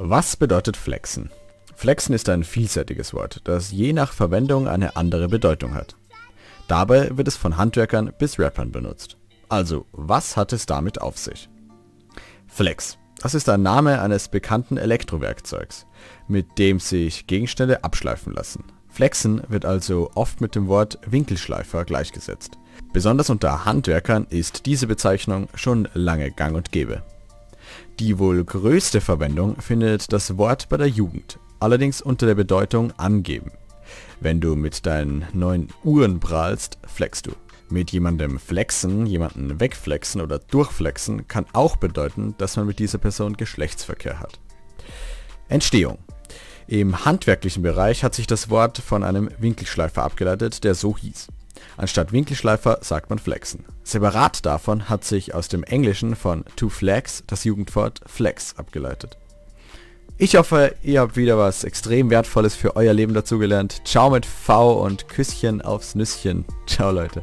Was bedeutet flexen? Flexen ist ein vielseitiges Wort, das je nach Verwendung eine andere Bedeutung hat. Dabei wird es von Handwerkern bis Rappern benutzt. Also, was hat es damit auf sich? Flex. Das ist ein Name eines bekannten Elektrowerkzeugs, mit dem sich Gegenstände abschleifen lassen. Flexen wird also oft mit dem Wort Winkelschleifer gleichgesetzt. Besonders unter Handwerkern ist diese Bezeichnung schon lange gang und gäbe. Die wohl größte Verwendung findet das Wort bei der Jugend, allerdings unter der Bedeutung angeben. Wenn du mit deinen neuen Uhren prahlst, flexst du. Mit jemandem flexen, jemanden wegflexen oder durchflexen kann auch bedeuten, dass man mit dieser Person Geschlechtsverkehr hat. Entstehung. Im handwerklichen Bereich hat sich das Wort von einem Winkelschleifer abgeleitet, der so hieß. Anstatt Winkelschleifer sagt man flexen. Separat davon hat sich aus dem Englischen von to flex das Jugendwort flex abgeleitet. Ich hoffe, ihr habt wieder was extrem Wertvolles für euer Leben dazugelernt. Ciao mit V und Küsschen aufs Nüsschen. Ciao Leute.